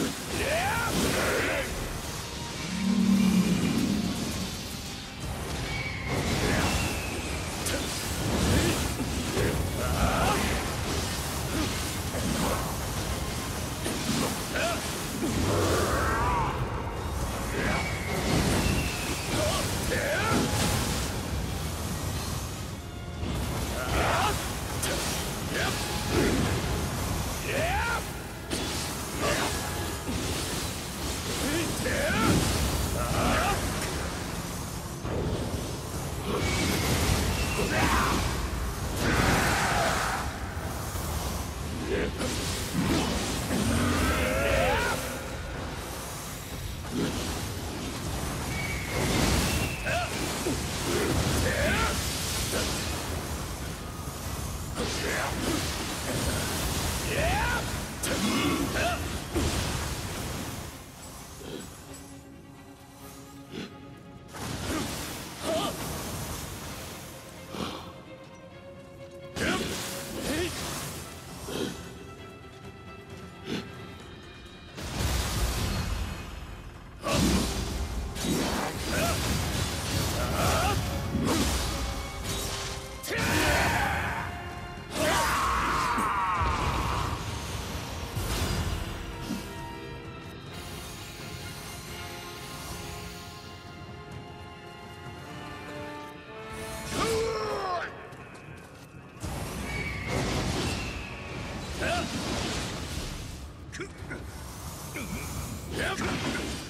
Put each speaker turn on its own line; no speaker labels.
Yeah! Yeah! Yep.